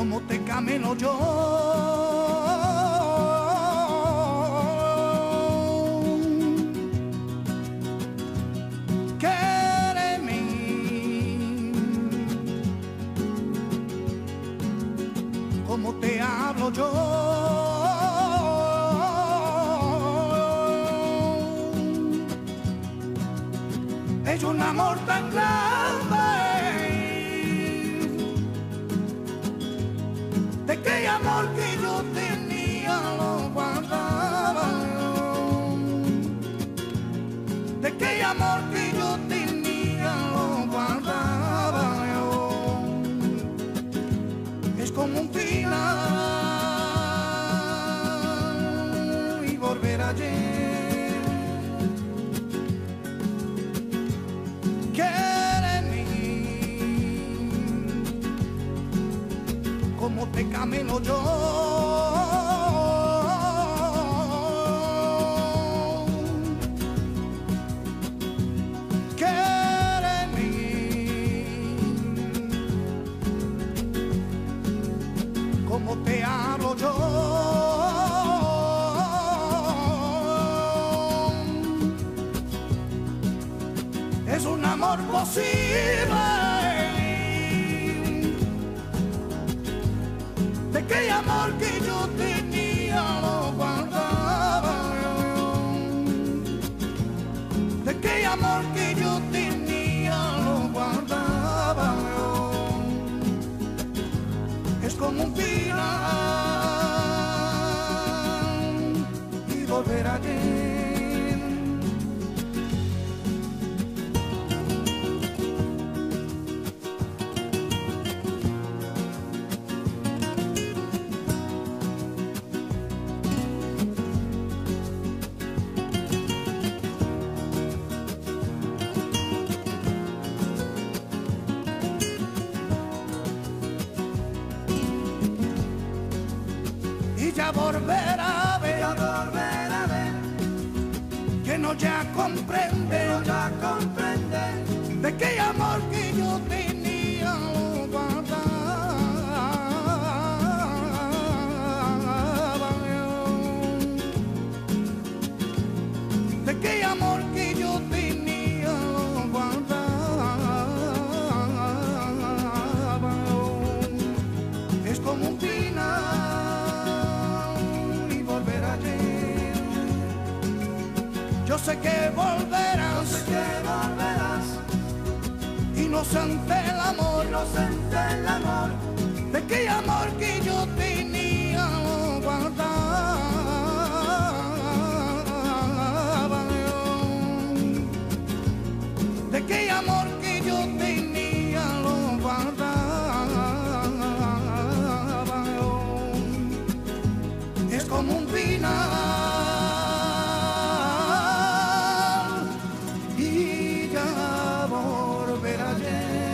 como te camino yo. Quéreme como te hablo yo. Es un amor tan grande. Que yo tenía lo guardaba. De aquel amor que yo tenía lo guardaba. Es como un final como te camino yo. Quéreme como te hablo yo. Es un amor posible. Aquel amor que yo tenía lo guardaba de aquel amor que yo tenía lo guardaba es como un final y volver ayer y ya volverá a ver, Ya volverá a ver, que no ya comprende. Pero ya comprende sé que volverás, sé que volverás. Inocente el amor, inocente el amor, de qué amor que yo tenía guardado, de qué amor amor verás